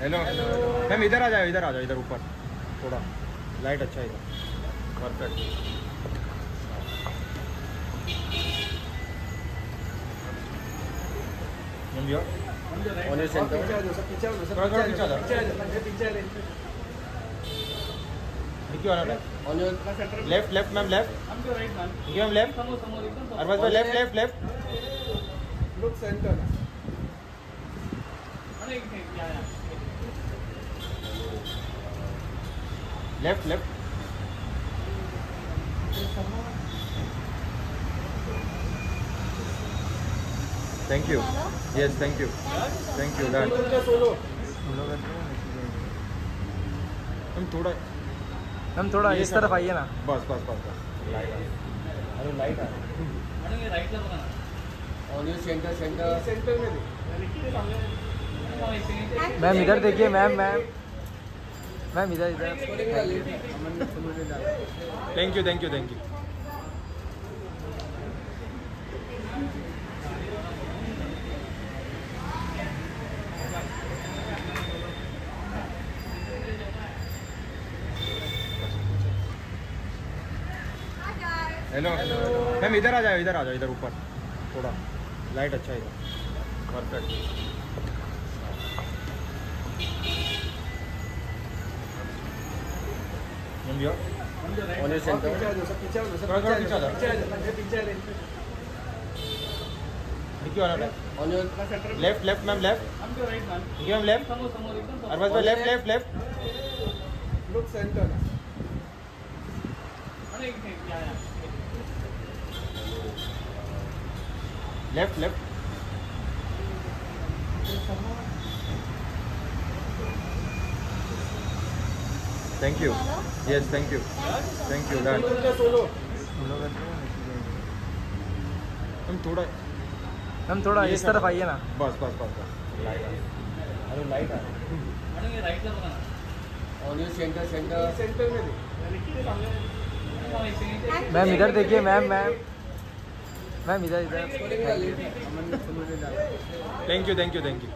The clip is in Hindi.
हेलो मैम इधर आ जाओ इधर आ जाओ इधर ऊपर। थोड़ा। लाइट अच्छा है इधर। Perfect left left ma'am left ma'am left Arbaaz भाई left left left look centre left left thank you yes thank you thank you done हम थोड़ा हम थोड़ा इस तरफ़ आइए ना। बस बस बस बस। लाइट आ अरे लाइट आ ऑनियन सेंटर सेंटर सेंटर में मैम इधर देखिए मैम मैम। मैम, इधर इधर। Thank you thank you thank you hello ma'am इधर आ जाओ, इधर आ जाओ, इधर ऊपर। थोड़ा। लाइट अच्छा है इधर। Perfect your onion center. Onion left left ma'am left ma'am left Arbaaz भाई left left left look center left left thank you yes thank you thank you done हम थोड़ा हम थोड़ा इस तरफ़ आइए ना। बस बस बस बस। लाइट आ। अरे लाइट सेंटर सेंटर सेंटर में मैम इधर देखिए मैम मैम मैम इधर इधर। Thank you thank you thank you